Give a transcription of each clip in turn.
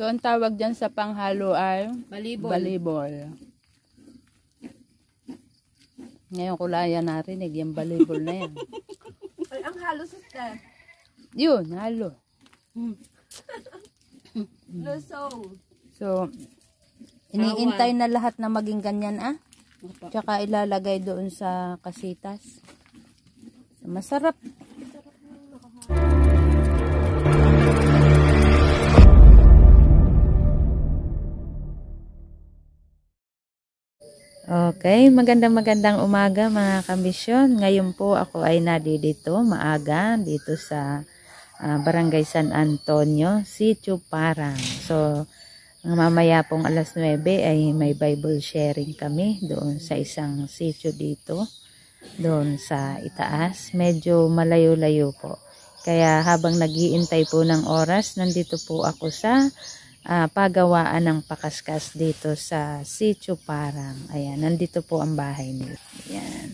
So, ang tawag dyan sa panghalo ay Balibol. balibol. Ngayon ko lang yan narinig, yung balibol na yan. Ay, ang halo sister. Yun, halo. Lusong. So, iniintay na lahat na maging ganyan ah. Tsaka ilalagay doon sa kasitas. Masarap. Okay, magandang magandang umaga mga kamisyon. Ngayon po ako ay nadidito maaga dito sa ah, Barangay San Antonio, Sitio Parang. So, mamaya pong alas 9 ay may Bible sharing kami doon sa isang sitio dito, doon sa itaas. Medyo malayo-layo po. Kaya habang nagiintay po ng oras, nandito po ako sa ah, pagawaan ng pakaskas dito sa Sitio Parang. Ayan, nandito po ang bahay nila. Ayan.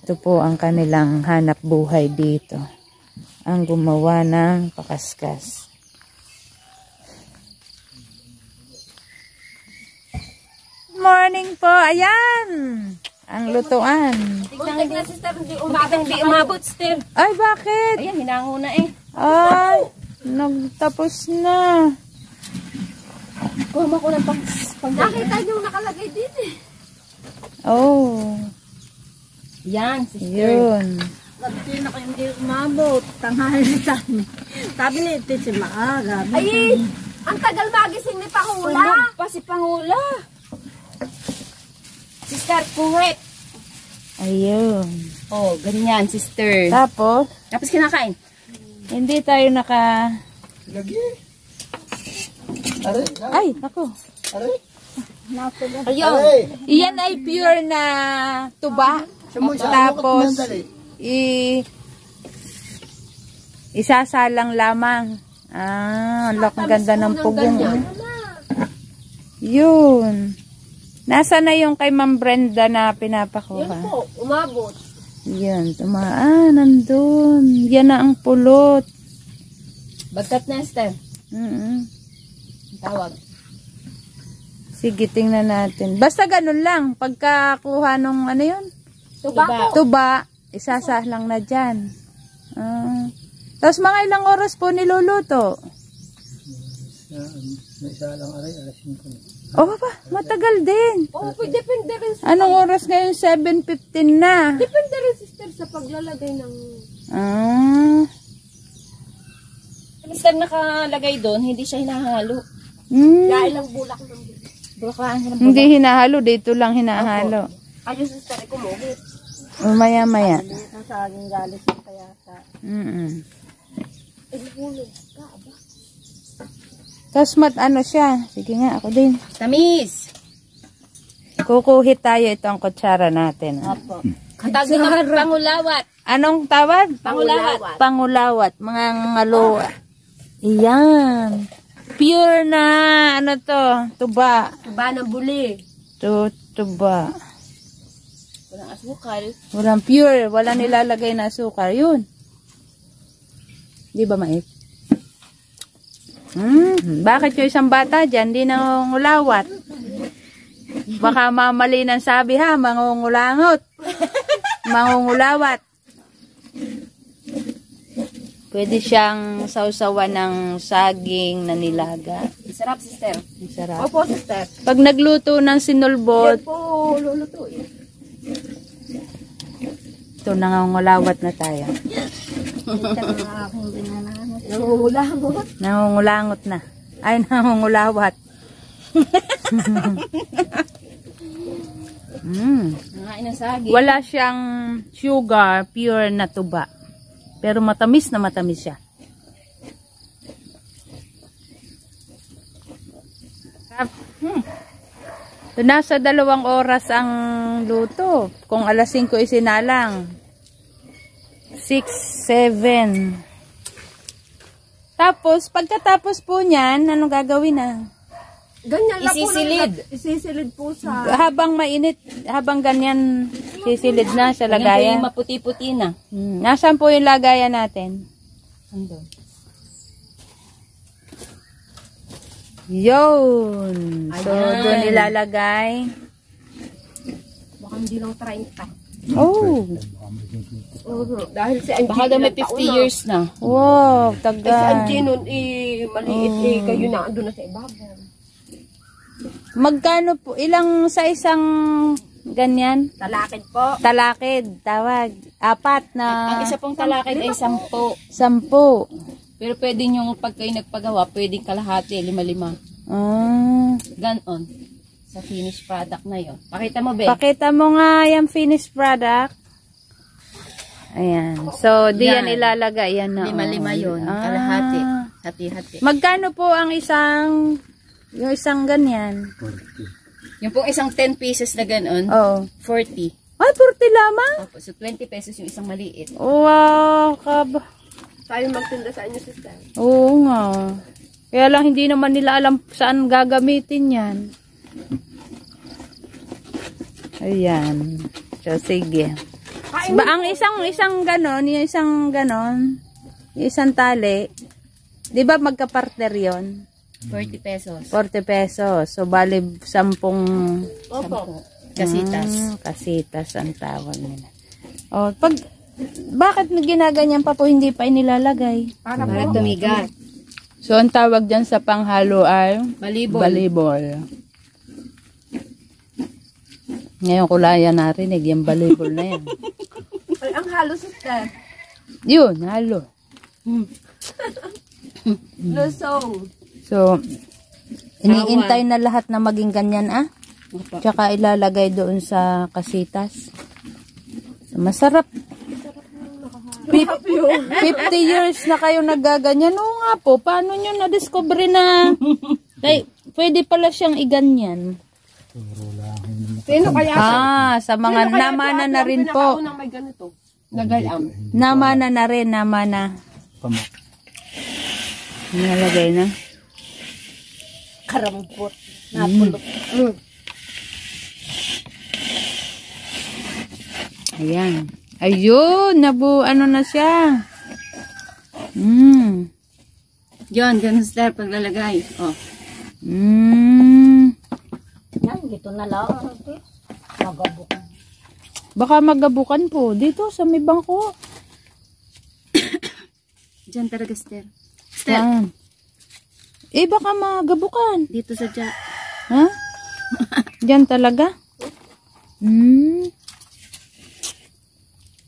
Ito po ang kanilang hanap buhay dito. Ang gumawa ng pakaskas. Morning po, ayan! Ang lutuan. Muntik na sister, hindi umabot. Hindi umabot sister. Ay, bakit? Ayan, hinango na eh. Ay, nagtapos na. Kuha ko ng pang... pang Nakita niyo nakalagay dito eh. Oh, Yan, sister. yun. Hindi na kayo hindi umabot. Tanghali sa amin. Sabi ni Ate si maaga. Ay, ang tagal magising ni Pangula. pa si Pangula. Sister, correct. Ayun. Oh, ganyan, sister. Tapos, Tapos kinakain. Hindi tayo naka... Ay, ako. Ayun. Iyan ay pure na tuba. Tapos, i isasalang lamang. Ah, ang laki ganda ng pugong. Yun. Nasa na yung kay Ma'am Brenda na pinapakuha? Po, umabot. Yun, tuma. Ah, nandun. Yan na ang pulot. Bagkat na, sister. Mm Tawag. Sige, tingnan natin. Basta ganun lang. Pagkakuha nung ano yun? Tuba. Tuba, isasa lang na dyan. Ah. Tapos mga ilang oras po niluluto? Oh, ba? Matagal din. Oh, pwede, depende rin. Anong oras ngayon? 7.15 na. Depende rin, sister, sa paglalagay ng... Ah. Mister nakalagay doon, hindi siya hinahalo. Hmm. Dahil lang bulak ng ng Hindi hinahalo. Dito lang hinahalo. Ayun, sister, kumugit. Oh, maya maya. Dito sa aking galit ng kaya sa... Mm Eh, hulog ka, aba. Tapos mat ano siya. Sige nga, ako din. Tamis! Kukuhit tayo ito ang kutsara natin. ah. Opo. Dito pangulawat. Anong tawag? Pangulawat. Pangulawat. Mga ngaloa. Iyan. Pure na, ano to, tuba. Tuba ng buli. Tu, tuba. Walang asukal. Walang pure, wala nilalagay na asukar. Yun. Di ba mais? Hmm, bakit yung isang bata dyan, di nangungulawat? Baka mamali ng sabi ha, mangungulangot. Mangungulawat. Pwede siyang sausawan ng saging na nilaga. Sarap, sister. Sarap. Opo, sister. Pag nagluto ng sinulbot, Yan po, lulutuin. ito nangungulawat na tayo. Nanguhulangot. Nangungulangot na. Ay, nangungulawat. mm. Wala siyang sugar, pure na tuba. Pero matamis na matamis siya. Hmm. So, nasa dalawang oras ang luto. Kung alas 5 isinalang. 6, 7. Tapos, pagkatapos po niyan, ano gagawin na? Ganyan lang Isisilid. po. Isisilid po sa... Habang mainit, habang ganyan, sisilid na sa Lagayan. lagayan. maputi-puti na. Hmm. Nasaan po yung lagayan natin? Andun. Yun. So, doon ilalagay. Baka hindi lang 30. Oh. Mhm. Dahil si Angie, Baka daw may ilang taon 50 na. years na. Wow, Eh, si tagal. Angie nun, eh, maliit eh, kayo na, andun na sa ibabaw. Magkano po? Ilang sa isang ganyan? Talakid po. Talakid, tawag. Apat na Ang isa pong talakid ay 10. sampu. Pero pwede nyo pag kayo nagpagawa, pwedeng kalahati, lima-lima. Ah. Ganon. Sa finished product na yon. Pakita mo, Be. Pakita mo nga yung finished product. Ayan. So, di yan, Yan. ilalagay. Yan na. Lima-lima oh. yun. Ah. Kalahati. Hati-hati. Magkano po ang isang, yung isang ganyan? Yung pong isang 10 pieces na ganon, Oh. 40. Ay, 40 lamang? Opo, so 20 pesos yung isang maliit. Wow, kab. Tayo magtinda sa inyo, sister. Oo nga. Kaya lang hindi naman nila alam saan gagamitin yan. Ayan. So, sige. Ba, ang isang isang ganon, yung isang ganon, yung isang tali, di ba magka-partner yon 40 pesos. 40 pesos. So, bali, 10 Opo. Kasitas. Mm, kasitas ang tawag nila. Oh, pag, bakit ginaganyan pa po hindi pa inilalagay? Para Para po. tumigat. So, ang tawag dyan sa panghalo ay Malibol. balibol. Ngayon ko lang yan narinig, yung balibol na yan. Ay, ang halo, sister. Yun, halo. Lusong. So, iniintay na lahat na maging ganyan ah. Tsaka ilalagay doon sa kasitas. So, masarap. Fif- 50 years na kayo nagaganyan. Oo nga po, paano nyo na-discover na Kay, pwede pala siyang iganyan. Sino kaya siya? Ah, sa mga Sino kaya namana na Ang rin po. pinakaunang may ganito. Nagalam. Namana na rin, namana. Nalagay na. Karambot. Napulot. Mm. Ayan. Ayun, nabu, ano na siya. Mm. Yun, ganun sir, paglalagay. Oh. Mm. Yan, dito na lang. Magabukan. Baka magabukan po. Dito sa may bangko. Diyan talaga, sir. Sir, Yan. Eh, baka magabukan. dito sa dya. Ha? Diyan talaga? Hmm.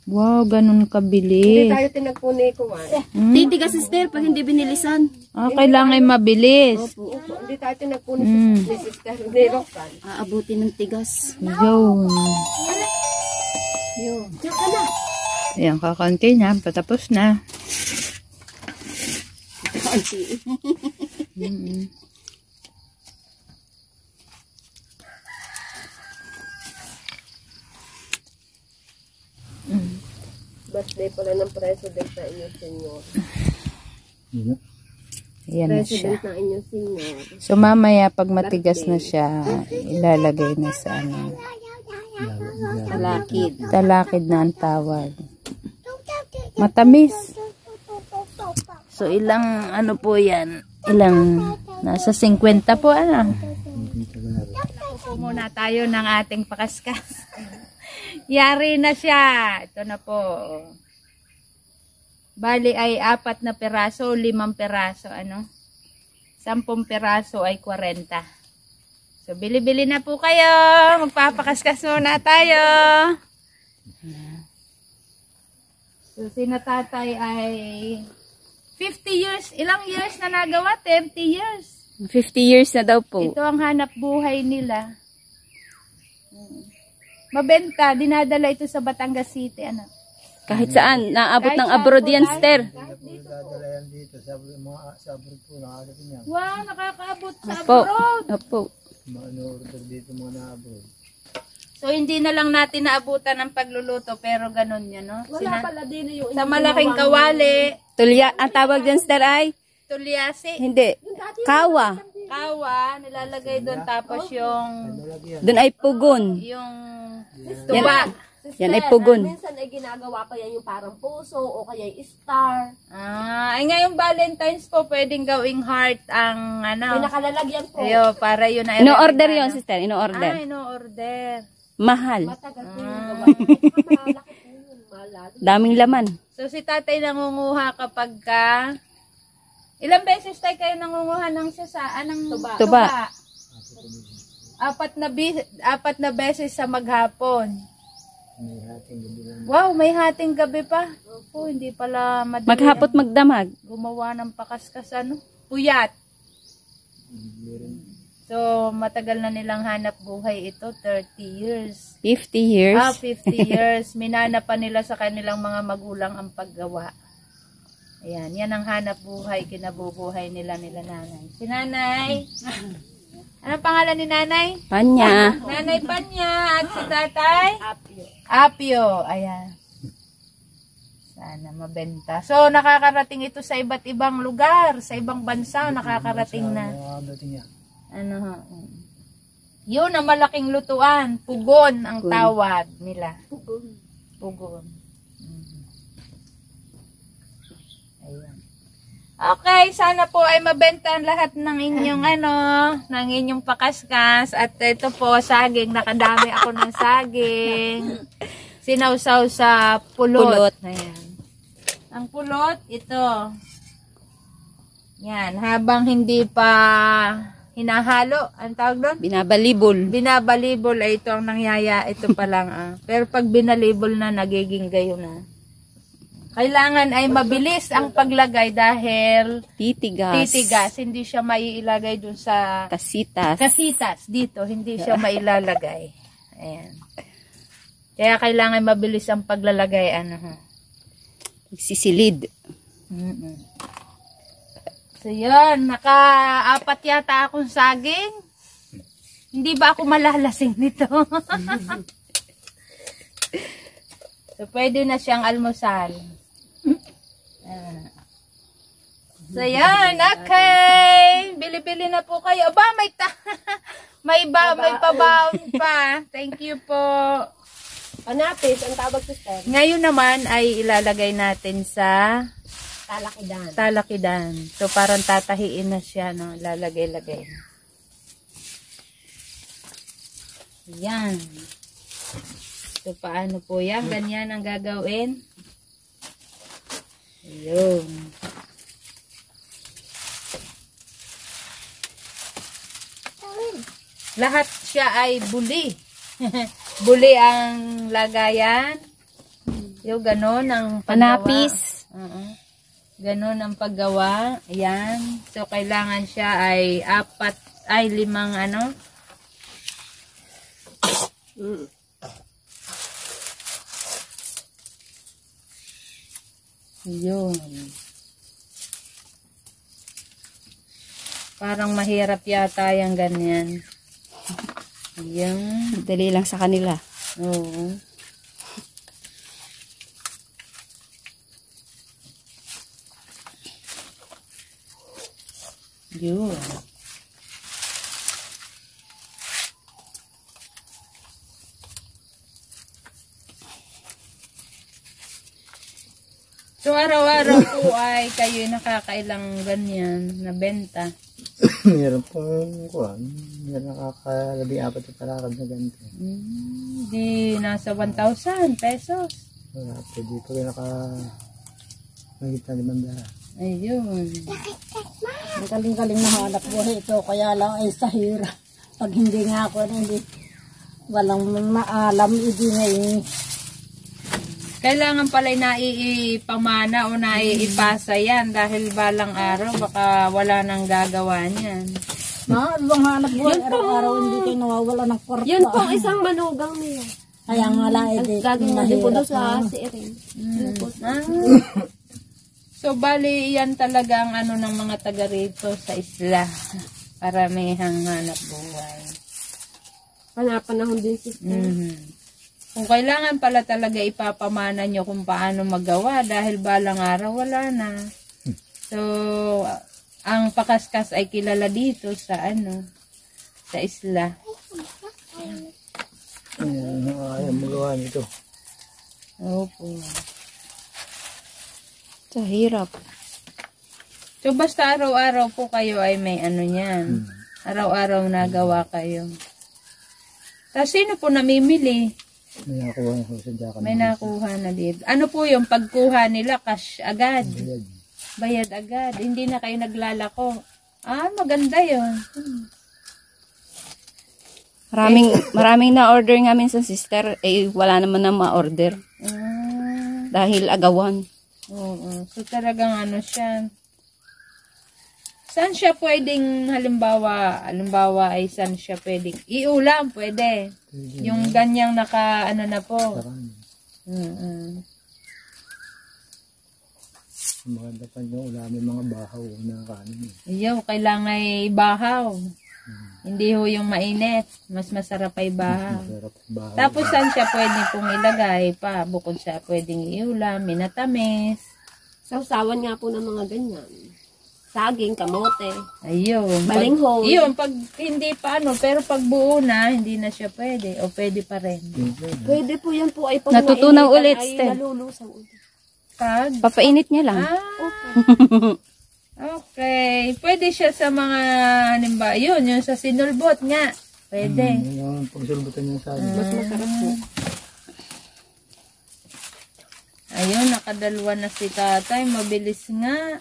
Wow, ganun Hindi kabilis. tayo tinagpuni kumain. Hmm? Titigas, sister, pag hindi binilisan. Ah, kailangan mabilis. Opo. Hindi tayo tinagpuni Mm. ni sister. Ni Roxanne. Aabuti ng tigas. Yun. Yun. Diyan ka na. Ayan, kakanti na. Patapos na. Mm. Birthday pala ng president na inyong senyor. Ayan na siya. Na inyong senyor. So, mamaya, pag matigas na siya, ilalagay na sa ano. Talakid. Talakid na ang tawag. Matamis. So, ilang ano po yan? Ilang, nasa 50 po ano? po muna tayo ng ating pakaskas. Yari na siya. Ito na po. Bali ay apat na peraso, limang peraso, ano? Sampung peraso ay 40. So, bili-bili na po kayo. Magpapakaskas muna tayo. So, si tatay ay 50 years. Ilang years na nagawa? 30 years. 50 years na daw po. Ito ang hanap buhay nila. Hmm. Mabenta, dinadala ito sa Batangas City. Ano? Kahit saan, naabot Kahit ng saan abroad po, yan, kahit- sister. Wow, nakakaabot sa Opo. abroad. Opo. So, hindi na lang natin naabutan ng pagluluto, pero ganun yun, no? Wala Sina- pala din yung sa malaking kawali, Tulya, ang tawag dyan, sister, ay? tulyasi, Hindi. Kawa. Kawa, nilalagay doon, tapos yung, Doon ay pugon. yung Yan, tuba. yan ay pugon. Minsan ay ginagawa pa yan yung parang puso o kaya yung star. Ah, ay Ay, ngayong Valentine's po, pwedeng gawing heart ang ano. Pinakalalagyan po. Ayo, para yun na Ino-order yon sister. Ino-order. Ah, ino-order. Mahal. Matagal po yung Ah. gawa. Malaki po yun. Malalo. Daming laman. So, si tatay nangunguha kapag ka... Ilang beses tayo kayo nangunguha ng sasa, ng tuba? Tuba. Apat na, bi- apat na beses sa maghapon. Wow, may hating gabi pa. Opo, hindi pala madali. Maghapot magdamag. gumawa ng pakaskas ano, puyat. So, matagal na nilang hanap buhay ito, 30 years. 50 years. Ah, 50 years. Minana pa nila sa kanilang mga magulang ang paggawa. Ayan, yan ang hanap buhay, kinabubuhay nila nila nanay. Si nanay, anong pangalan ni nanay? Panya. Nanay Panya at si tatay? Apio. Apio, ayan. Sana mabenta. So, nakakarating ito sa iba't ibang lugar, sa ibang bansa, nakakarating na. Ano ha? Yun ang malaking lutuan. Pugon ang tawag nila. Pugon. Mhm. Ayan. Okay, sana po ay mabenta ang lahat ng inyong ano, ng inyong pakaskas. At ito po, saging. Nakadami ako ng saging. Sinawsaw sa pulot. Pulot. Ayan. Ang pulot, ito. Yan, habang hindi pa hinahalo, ang tawag doon? Binabalibol. Binabalibol ay ito ang nangyaya, ito pa lang ah. Pero pag binalibol na, nagiging gayo na. Kailangan ay mabilis ang paglagay dahil Titigas. titigas, hindi siya maiilagay dun sa Kasitas. kasitas dito, hindi siya mailalagay. Ayan. Kaya kailangan mabilis ang paglalagay, ano. Sisilid. Mm-mm. So yun, naka-apat yata akong saging. Hindi ba ako malalasing nito? so pwede na siyang almusal. So yan, okay. Bili-bili na po kayo. Aba, may ta may ba may pabaon pa. Thank you po. Panapis, ang tawag sister. Ngayon naman ay ilalagay natin sa Talakidan. talakidan. So, parang tatahiin na siya, no? Lalagay-lagay. Yan. So, paano po yan? Ganyan ang gagawin. Ayun. Lahat siya ay buli. buli ang lagayan. Yung ganon ang paggawa. Panapis. Oo. Ganon ang paggawa. Ayan. So, kailangan siya ay apat, ay limang ano. Yun. Parang mahirap yata yung ganyan. Ayan. Dali lang sa kanila. Oo. Yun. So, araw-araw po ay kayo nakakailang ganyan na benta. Meron pong kuhan. Meron nakakalabing apat na palakad na ganito. Hmm, di nasa 1,000 pesos. Wala po. Di po kayo naka magit na limanda. Ayun. Ang galing-galing na hanap buhay ito. Kaya lang ay sa hirap. Pag hindi nga ako, hindi, walang maalam, hindi ngayon. Kailangan pala naiipamana o naiipasa yan dahil balang araw baka wala nang gagawa niyan. Ha? Ibang hanap buhay, araw-araw hindi kayo nawawala ng kwarta. Yun po, isang manugang niya. Kaya nga lang, hindi, Gagawin natin po doon sa na. si Erin. Ah. So bali yan talaga ang ano ng mga taga rito sa isla para may hanap buhay. Panapanahon din sister. Mhm. Kung kailangan pala talaga ipapamana nyo kung paano magawa dahil balang araw wala na. So, ang pakaskas ay kilala dito sa ano, sa isla. Ayan, ayaw magawa nito. Opo. Sa hirap. So, basta araw-araw po kayo ay may ano niyan. Araw-araw nagawa kayo. Tapos, sino po namimili? May nakuha ko sa Jaka. May nakuha na dito. Ano po yung pagkuha nila? Cash agad. Bayad agad. Hindi na kayo naglalako. Ah, maganda yun. Maraming, maraming na-order nga minsan sister, eh wala naman na ma-order. Ah, Dahil agawan. oo. So, talagang ano siya. Saan siya pwedeng, halimbawa, halimbawa ay saan siya pwedeng, iulam, pwede. Yung ganyang naka, ano na po. Mm-mm. Maganda pa yung ulamin mga bahaw na kanin. eh. Ayaw, kailangan ay bahaw. Hindi ho yung mainit. Mas masarap ay bahaw. Sarap bahaw. Tapos saan siya pwedeng pong ilagay pa? Bukod sa pwedeng iulam, minatamis. Sausawan nga po ng mga ganyan. Saging, kamote. Ayun. Pag- Balinghoy. Yun, pag hindi pa ano, pero pag buo na, hindi na siya pwede. O pwede pa rin. Pwede po yan po ay pag Natutunaw mainitan ulit, ay Stel. nalulusaw ulit. Pag, Papainit niya lang. ah, okay. Pwede siya sa mga, halimbawa, yun, yun sa sinulbot nga. Pwede. Yung pagsulbutan niya sa akin. Mas masarap po. Ayun, nakadalwa na si tatay. Mabilis nga.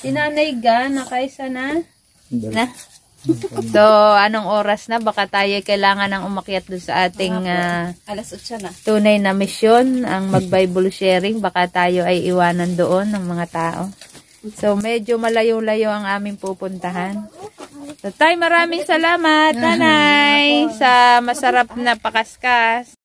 Si nanay ga, nakaisa na. Na? So, anong oras na? Baka tayo kailangan ng umakyat doon sa ating ah, Alas 8 na. tunay na misyon, ang mag-Bible sharing. Baka tayo ay iwanan doon ng mga tao. So, medyo malayo-layo ang aming pupuntahan. So, tay, maraming salamat, nanay, sa masarap na pakaskas.